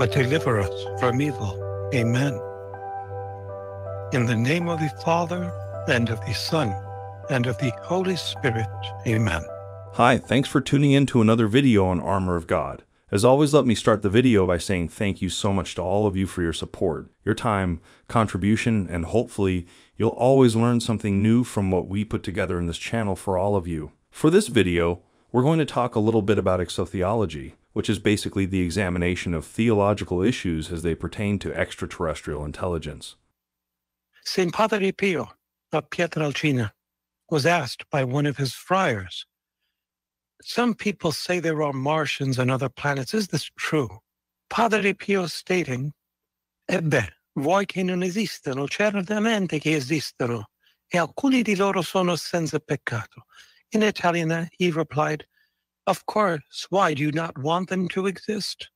but deliver us from evil. Amen. In the name of the Father, and of the Son, and of the Holy Spirit. Amen. Hi, thanks for tuning in to another video on Armor of God. As always, let me start the video by saying thank you so much to all of you for your support, your time, contribution, and hopefully you'll always learn something new from what we put together in this channel for all of you. For this video, we're going to talk a little bit about exotheology, which is basically the examination of theological issues as they pertain to extraterrestrial intelligence. St. Padre Pio of Pietrelcina was asked by one of his friars some people say there are Martians on other planets. Is this true? Padre Pio stating, Ebbe, voi che non esistono, certamente che esistono, e alcuni di loro sono senza peccato. In Italian, he replied, Of course, why do you not want them to exist?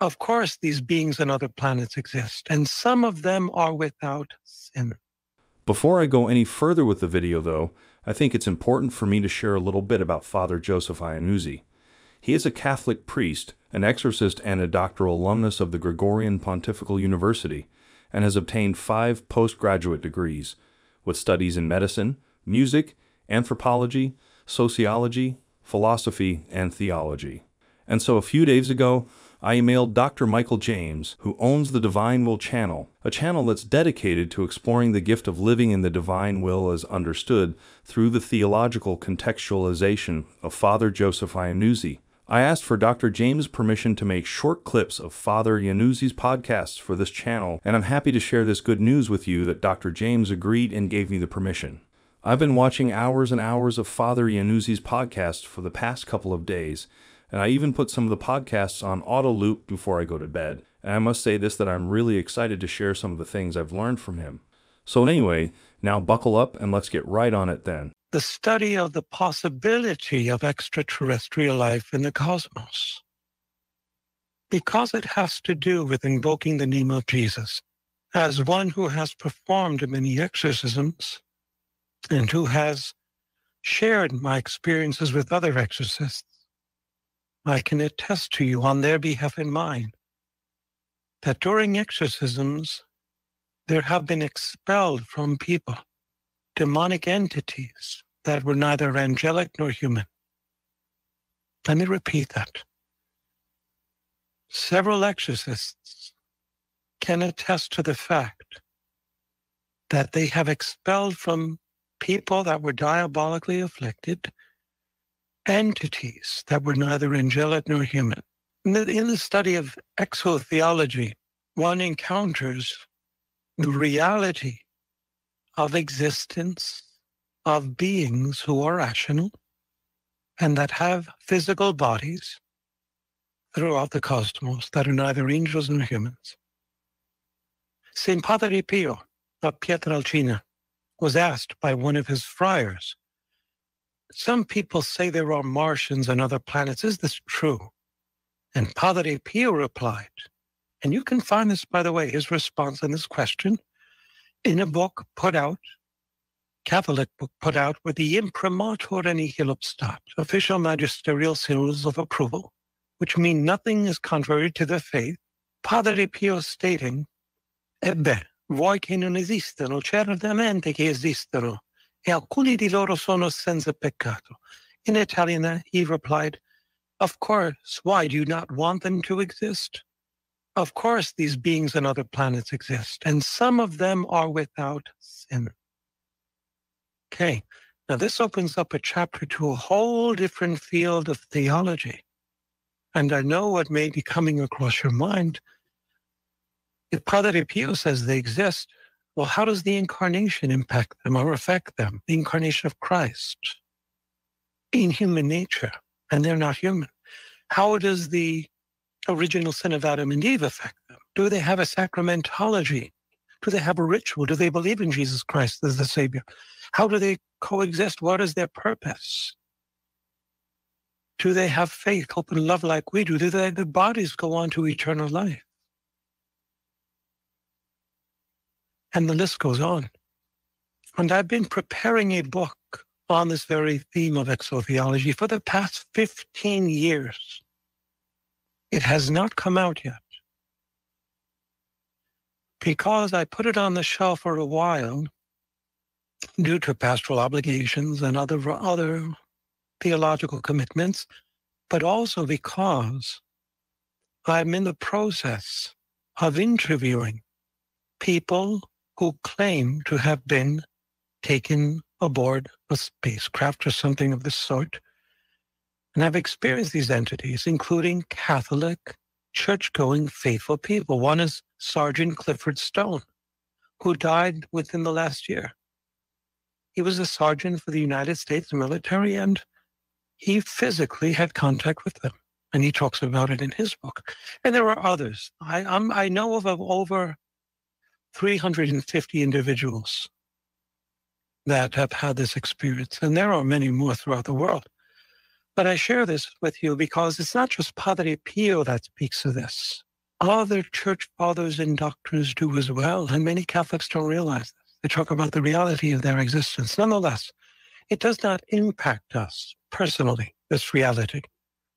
Of course, these beings on other planets exist, and some of them are without sin. Before I go any further with the video, though, I think it's important for me to share a little bit about Father Joseph Iannuzzi. He is a Catholic priest, an exorcist, and a doctoral alumnus of the Gregorian Pontifical University, and has obtained five postgraduate degrees, with studies in medicine, music, anthropology, sociology, philosophy, and theology. And so a few days ago, I emailed Dr. Michael James, who owns the Divine Will channel, a channel that's dedicated to exploring the gift of living in the divine will as understood through the theological contextualization of Father Joseph Iannuzzi. I asked for Dr. James' permission to make short clips of Father Iannuzzi's podcasts for this channel, and I'm happy to share this good news with you that Dr. James agreed and gave me the permission. I've been watching hours and hours of Father Iannuzzi's podcast for the past couple of days, and I even put some of the podcasts on auto loop before I go to bed. And I must say this that I'm really excited to share some of the things I've learned from him. So, anyway, now buckle up and let's get right on it then. The study of the possibility of extraterrestrial life in the cosmos. Because it has to do with invoking the name of Jesus. As one who has performed many exorcisms and who has shared my experiences with other exorcists, I can attest to you on their behalf and mine that during exorcisms, there have been expelled from people demonic entities that were neither angelic nor human. Let me repeat that. Several exorcists can attest to the fact that they have expelled from people that were diabolically afflicted entities that were neither angelic nor human. In the, in the study of exotheology, one encounters the reality of existence of beings who are rational and that have physical bodies throughout the cosmos that are neither angels nor humans. St. Padre Pio of Pietrelcina was asked by one of his friars some people say there are Martians on other planets. Is this true? And Padre Pio replied, and you can find this, by the way, his response on this question in a book put out, Catholic book put out with the Imprimatur Nihil Obstat, official magisterial seals of approval, which mean nothing is contrary to the faith. Padre Pio stating, Ebbe, voi che non esistono, certamente che esistono, e alcuni di loro sono senza peccato. In Italian, uh, he replied, Of course, why do you not want them to exist? Of course, these beings on other planets exist, and some of them are without sin. Okay, now this opens up a chapter to a whole different field of theology. And I know what may be coming across your mind. If Padre Pio says they exist, well, how does the incarnation impact them or affect them? The incarnation of Christ in human nature, and they're not human. How does the original sin of Adam and Eve affect them? Do they have a sacramentology? Do they have a ritual? Do they believe in Jesus Christ as the Savior? How do they coexist? What is their purpose? Do they have faith, hope, and love like we do? Do their bodies go on to eternal life? And the list goes on. And I've been preparing a book on this very theme of exotheology for the past 15 years. It has not come out yet. Because I put it on the shelf for a while due to pastoral obligations and other, other theological commitments, but also because I'm in the process of interviewing people who claim to have been taken aboard a spacecraft or something of this sort. And I've experienced these entities, including Catholic, church going, faithful people. One is Sergeant Clifford Stone, who died within the last year. He was a sergeant for the United States military and he physically had contact with them. And he talks about it in his book. And there are others. I, I'm, I know of over 350 individuals that have had this experience. And there are many more throughout the world. But I share this with you because it's not just Padre Pio that speaks of this. Other church fathers and doctors do as well. And many Catholics don't realize this. They talk about the reality of their existence. Nonetheless, it does not impact us personally, this reality,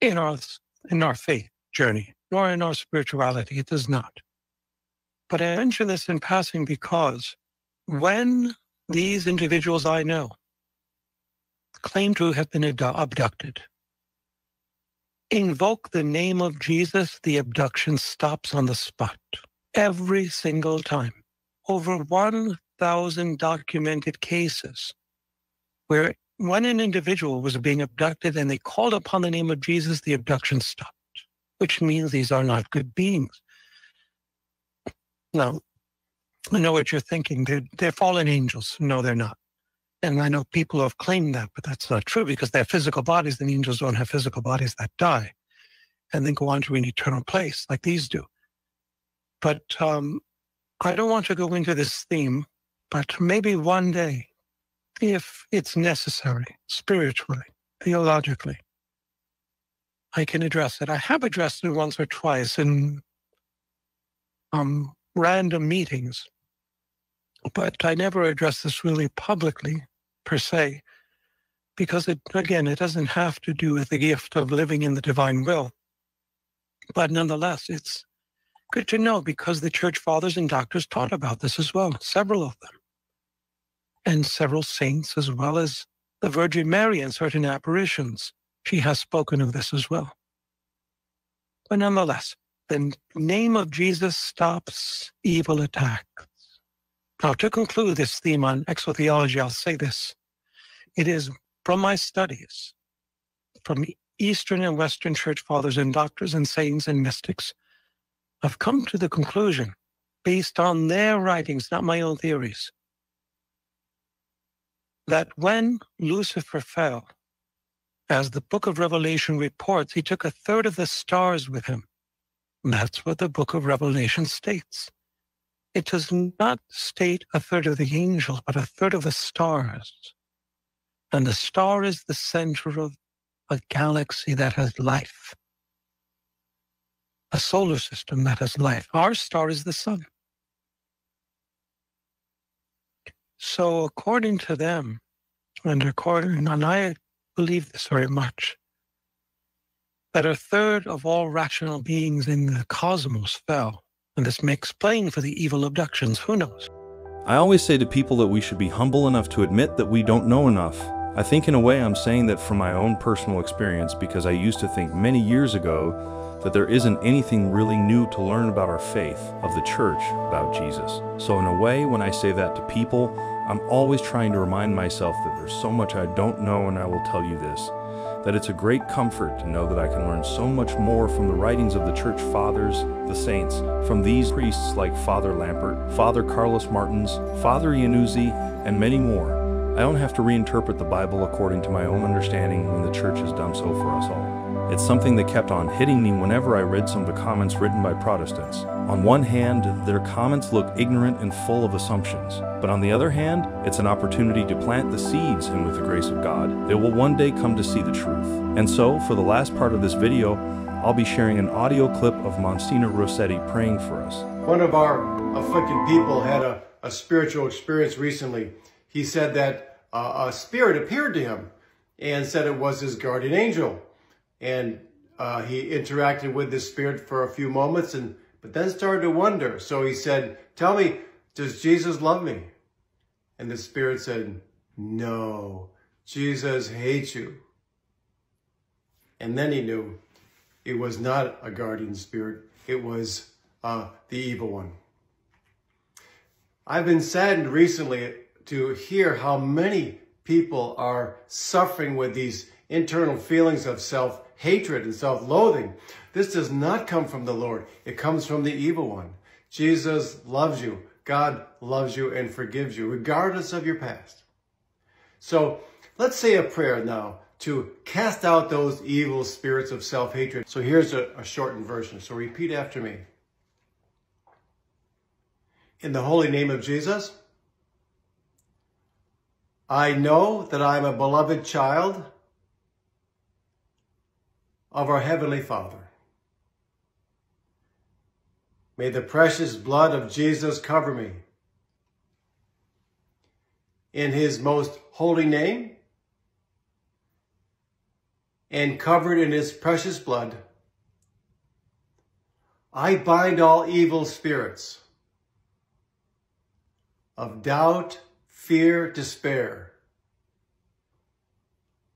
in our, in our faith journey, nor in our spirituality. It does not. But I mention this in passing because when these individuals I know claim to have been abducted, invoke the name of Jesus, the abduction stops on the spot every single time. Over 1,000 documented cases where when an individual was being abducted and they called upon the name of Jesus, the abduction stopped, which means these are not good beings. Now, I know what you're thinking. They're, they're fallen angels. No, they're not. And I know people have claimed that, but that's not true because they have physical bodies and angels don't have physical bodies that die and then go on to an eternal place like these do. But um, I don't want to go into this theme, but maybe one day if it's necessary, spiritually, theologically, I can address it. I have addressed it once or twice in um, random meetings, but I never address this really publicly, per se, because it, again, it doesn't have to do with the gift of living in the divine will. But nonetheless, it's good to know because the church fathers and doctors taught about this as well, several of them and several saints, as well as the Virgin Mary in certain apparitions. She has spoken of this as well. But nonetheless, the name of Jesus stops evil attacks. Now, to conclude this theme on exotheology, I'll say this. It is from my studies, from Eastern and Western church fathers and doctors and saints and mystics, I've come to the conclusion, based on their writings, not my own theories, that when Lucifer fell, as the book of Revelation reports, he took a third of the stars with him. That's what the book of Revelation states. It does not state a third of the angels, but a third of the stars. And the star is the center of a galaxy that has life, a solar system that has life. Our star is the sun. So, according to them, and according, and I believe this very much, that a third of all rational beings in the cosmos fell. And this may explain for the evil abductions. Who knows? I always say to people that we should be humble enough to admit that we don't know enough. I think, in a way, I'm saying that from my own personal experience because I used to think many years ago that there isn't anything really new to learn about our faith, of the church, about Jesus. So, in a way, when I say that to people, I'm always trying to remind myself that there's so much I don't know, and I will tell you this that it's a great comfort to know that I can learn so much more from the writings of the church fathers, the saints, from these priests like Father Lampert, Father Carlos Martins, Father Iannuzzi, and many more. I don't have to reinterpret the Bible according to my own understanding when the church has done so for us all. It's something that kept on hitting me whenever I read some of the comments written by Protestants. On one hand, their comments look ignorant and full of assumptions, but on the other hand, it's an opportunity to plant the seeds and with the grace of God, they will one day come to see the truth. And so, for the last part of this video, I'll be sharing an audio clip of Monsignor Rossetti praying for us. One of our afflicted people had a, a spiritual experience recently. He said that uh, a spirit appeared to him and said it was his guardian angel. And uh, he interacted with this spirit for a few moments and but then started to wonder. So he said, tell me, does Jesus love me? And the spirit said, no, Jesus hates you. And then he knew it was not a guardian spirit. It was uh, the evil one. I've been saddened recently to hear how many people are suffering with these internal feelings of self-hatred and self-loathing. This does not come from the Lord. It comes from the evil one. Jesus loves you. God loves you and forgives you, regardless of your past. So let's say a prayer now to cast out those evil spirits of self-hatred. So here's a, a shortened version. So repeat after me. In the holy name of Jesus, I know that I'm a beloved child of our Heavenly Father. May the precious blood of Jesus cover me. In his most holy name, and covered in his precious blood, I bind all evil spirits of doubt, fear, despair,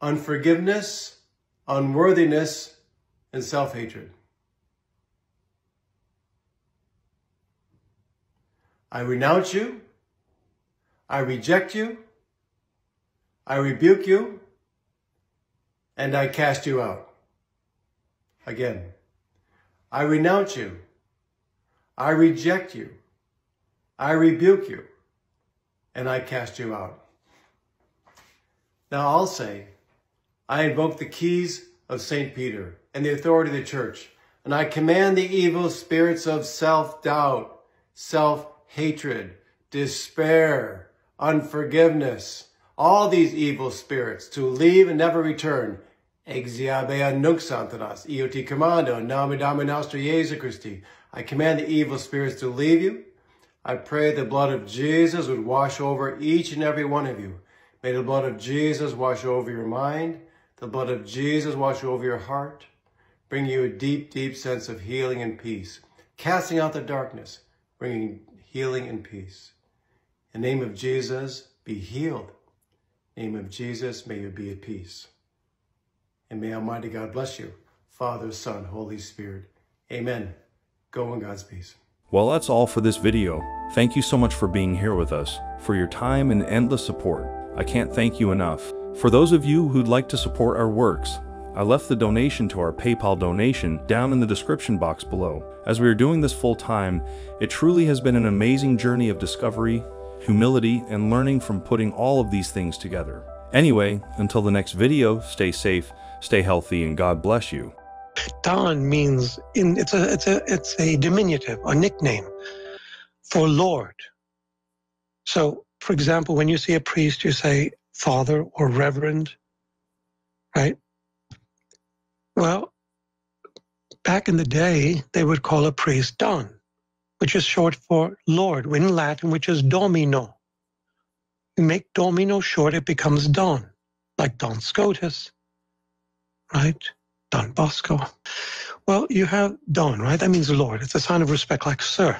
unforgiveness, unworthiness, and self-hatred. I renounce you. I reject you. I rebuke you and I cast you out. Again, I renounce you. I reject you. I rebuke you, and I cast you out. Now I'll say, I invoke the keys of St. Peter and the authority of the church, and I command the evil spirits of self-doubt, self-hatred, despair, unforgiveness, all these evil spirits to leave and never return. Exiabea nuxantanas, ioti commando, nami Domini nostri Jesu Christi. I command the evil spirits to leave you. I pray the blood of Jesus would wash over each and every one of you. May the blood of Jesus wash over your mind. The blood of Jesus wash over your heart. Bring you a deep, deep sense of healing and peace. Casting out the darkness, bringing healing and peace. In the name of Jesus, be healed In the name of Jesus, may you be at peace. And may Almighty God bless you, Father, Son, Holy Spirit. Amen. Go in God's peace. Well, that's all for this video. Thank you so much for being here with us, for your time and endless support. I can't thank you enough. For those of you who'd like to support our works, I left the donation to our PayPal donation down in the description box below. As we are doing this full time, it truly has been an amazing journey of discovery, humility, and learning from putting all of these things together. Anyway, until the next video, stay safe, stay healthy, and God bless you. Don means in it's a it's a it's a diminutive, a nickname for Lord. So, for example, when you see a priest, you say Father or Reverend, right? Well, back in the day, they would call a priest Don which is short for Lord in Latin, which is Domino. You make Domino short, it becomes Don, like Don Scotus, right? Don Bosco. Well, you have Don, right? That means Lord. It's a sign of respect, like Sir.